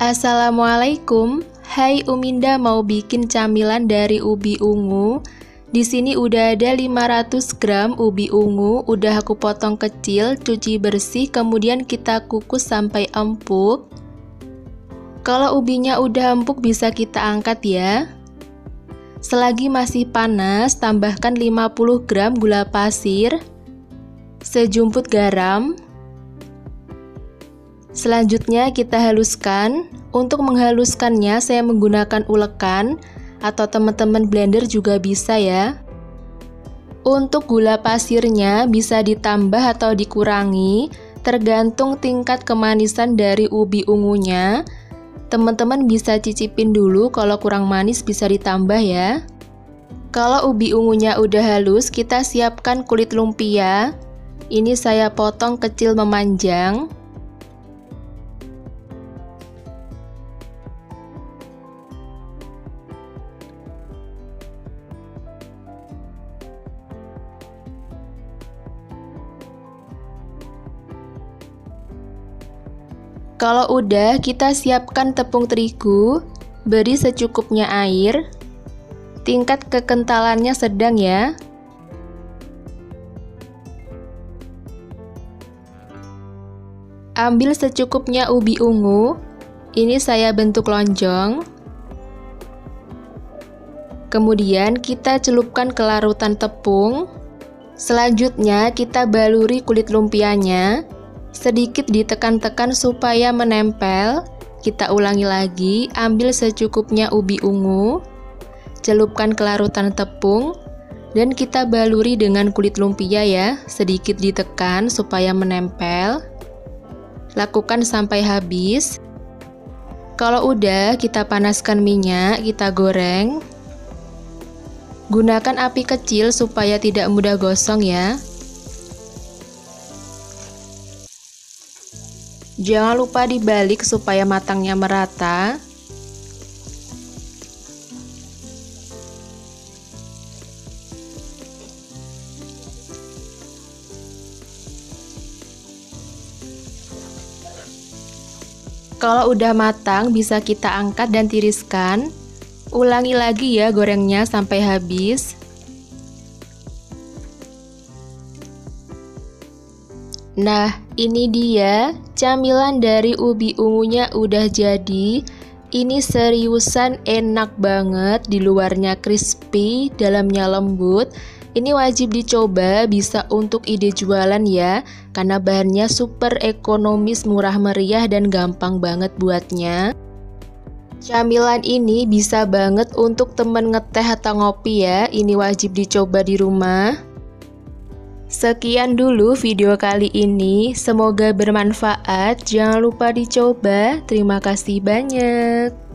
Assalamualaikum. Hai Uminda mau bikin camilan dari ubi ungu. Di sini udah ada 500 gram ubi ungu, udah aku potong kecil, cuci bersih, kemudian kita kukus sampai empuk. Kalau ubinya udah empuk bisa kita angkat ya. Selagi masih panas, tambahkan 50 gram gula pasir, sejumput garam, Selanjutnya kita haluskan. Untuk menghaluskannya saya menggunakan ulekan atau teman-teman blender juga bisa ya. Untuk gula pasirnya bisa ditambah atau dikurangi tergantung tingkat kemanisan dari ubi ungunya. Teman-teman bisa cicipin dulu kalau kurang manis bisa ditambah ya. Kalau ubi ungunya udah halus, kita siapkan kulit lumpia. Ini saya potong kecil memanjang. Kalau udah, kita siapkan tepung terigu, beri secukupnya air, tingkat kekentalannya sedang ya. Ambil secukupnya ubi ungu, ini saya bentuk lonjong. Kemudian kita celupkan ke larutan tepung. Selanjutnya kita baluri kulit lumpianya Sedikit ditekan-tekan supaya menempel. Kita ulangi lagi, ambil secukupnya ubi ungu, celupkan ke larutan tepung, dan kita baluri dengan kulit lumpia ya, sedikit ditekan supaya menempel. Lakukan sampai habis. Kalau udah, kita panaskan minyak, kita goreng. Gunakan api kecil supaya tidak mudah gosong ya. Jangan lupa dibalik supaya matangnya merata. Kalau udah matang, bisa kita angkat dan tiriskan. Ulangi lagi ya gorengnya sampai habis. Nah, ini dia camilan dari ubi ungunya udah jadi. Ini seriusan enak banget, di luarnya crispy, dalamnya lembut. Ini wajib dicoba, bisa untuk ide jualan ya, karena bahannya super ekonomis, murah meriah, dan gampang banget buatnya. Camilan ini bisa banget untuk temen ngeteh atau ngopi ya, ini wajib dicoba di rumah. Sekian dulu video kali ini, semoga bermanfaat. Jangan lupa dicoba. Terima kasih banyak.